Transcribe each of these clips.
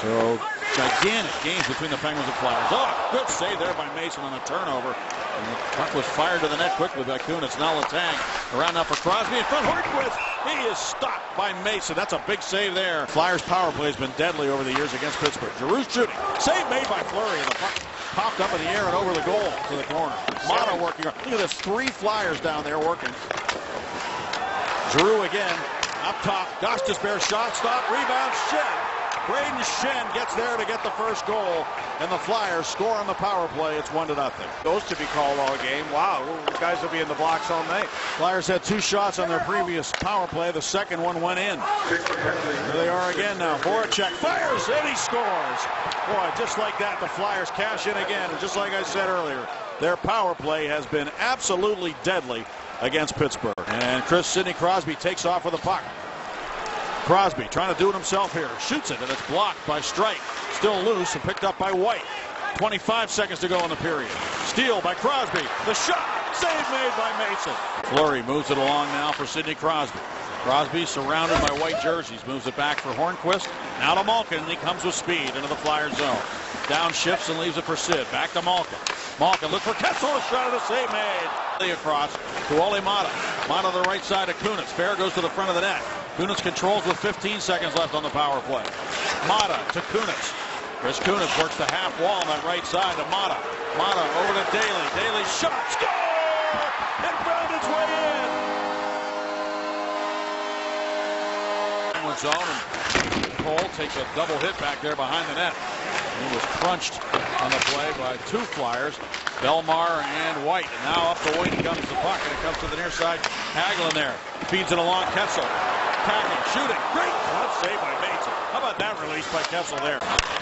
So gigantic games between the Penguins and Flyers. Oh, good save there by Mason on a turnover. And the puck was fired to the net quickly by Kunitz. Now Letang around now for Crosby in front. Hornqvist. He is stopped by Mason. That's a big save there. Flyers power play has been deadly over the years against Pittsburgh. Giroux shooting. Save made by Fleury. And the puck popped up in the air and over the goal to the corner. Maatta working. Look at this. Three Flyers down there working. Giroux again. Up top. Gostisbehere shot. Stop. Rebound. Schenn. Brayden Schenn gets there to get the first goal, and the Flyers score on the power play. It's one to nothing. Those to be called all game. Wow, those guys will be in the blocks all night. Flyers had two shots on their previous power play. The second one went in. Here they are again now. Voracek fires and he scores. Boy, just like that, the Flyers cash in again. And just like I said earlier, their power play has been absolutely deadly against Pittsburgh. And Chris Sidney Crosby takes off with the puck. Crosby trying to do it himself here. Shoots it, and it's blocked by Streit. Still loose and picked up by White. 25 seconds to go in the period. Steal by Crosby. The shot. Save made by Mason. Fleury moves it along now for Sidney Crosby. Crosby surrounded by white jerseys. Moves it back for Hornqvist. Now to Malkin. And he comes with speed into the Flyer zone. Down shifts and leaves it for Sid. Back to Malkin. Malkin look for Kessel. A shot of the save made. Across to Olli Maatta. Maatta to the right side of Kunitz. Fehr goes to the front of the net. Kunitz controls with 15 seconds left on the power play. Maatta to Kunitz. Chris Kunitz works the half wall on that right side to Maatta. Maatta over to Daley. Daley shot. Score! It found its way in. Zone and Cole takes a double hit back there behind the net. He was crunched on the play by two Flyers, Bellemare and White. And now up the wing comes the puck, and it comes to the near side. Hagelin there feeds it along Kessel. Tackling, shooting, great glove save by Mason. How about that release by Kessel there?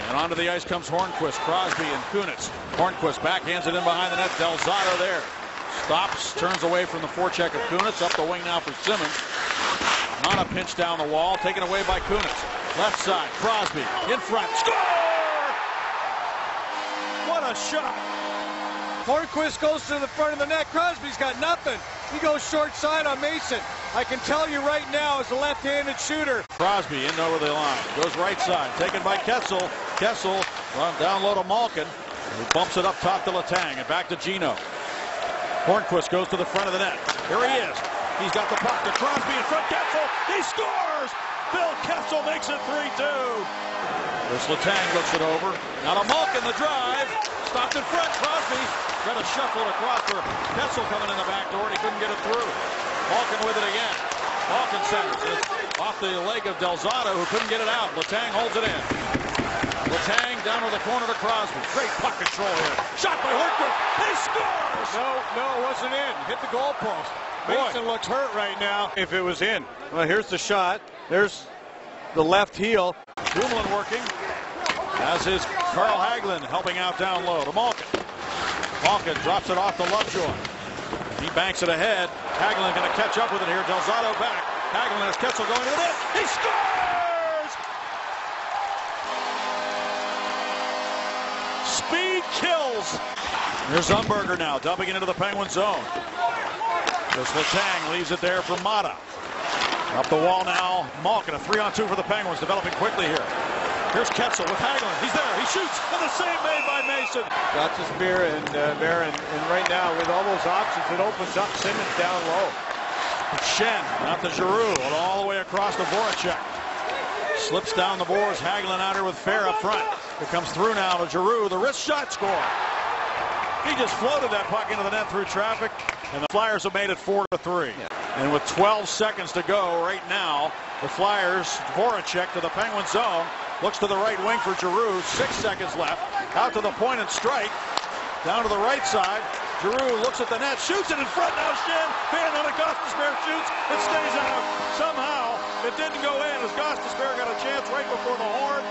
And onto the ice comes Hornqvist, Crosby, and Kunitz. Hornqvist backhands it in behind the net. Del Zotto there. Stops, turns away from the forecheck of Kunitz. Up the wing now for Simmonds. Not a pinch down the wall, taken away by Kunitz. Left side, Crosby in front. Score! What a shot! Hornqvist goes to the front of the net. Crosby's got nothing. He goes short side on Mason. I can tell you right now as a left-handed shooter. Crosby in over the line. Goes right side. Taken by Kessel. Kessel run down low to Malkin. He bumps it up top to Letang and back to Geno. Hornqvist goes to the front of the net. Here he is. He's got the puck to Crosby in front. Kessel. He scores. Phil Kessel makes it 3-2. Chris Letang looks it over. Now to Malkin, the drive. Stopped in front. Crosby trying to shuffle it across for Kessel coming in the back door, and he couldn't get it through. Malkin with it again. Malkin centers it off the leg of Del Zotto, who couldn't get it out. Letang holds it in. Letang down to the corner to Crosby. Great puck control here. Shot by Hornqvist. He scores! No, no, it wasn't in. Hit the goalpost. Mason looks hurt right now. If it was in. Well, here's the shot. There's the left heel. Dumoulin working. As is Carl Hagelin helping out down low to Malkin. Malkin drops it off to Lovejoy. He banks it ahead. Hagelin going to catch up with it here. Del Zotto back. Hagelin has Kessel going to the net. He scores! Speed kills. Here's Umberger now, dumping it into the Penguin zone. Chris Letang leaves it there for Maatta. Up the wall now, Malkin, a three-on-two for the Penguins, developing quickly here. Here's Kessel with Hagelin. He's there. He shoots. And the save made by Mason. Got to spear and uh, Barron. And right now, with all those options, it opens up Simmonds down low. Schenn not the Giroux, and all the way across the Voracek. Slips down the boards. Hagelin out here with Fehr up front. It comes through now to Giroux. The wrist shot score. He just floated that puck into the net through traffic, and the Flyers have made it 4 to 3. Yeah. And with 12 seconds to go right now, the Flyers, Voracek to the Penguin zone, looks to the right wing for Giroux. Six seconds left. Out to the point and strike. Down to the right side. Giroux looks at the net, shoots it in front. Now Schenn, fan on a Gostisbehere shoots. It stays out. Somehow, it didn't go in as Gostisbehere got a chance right before the horn.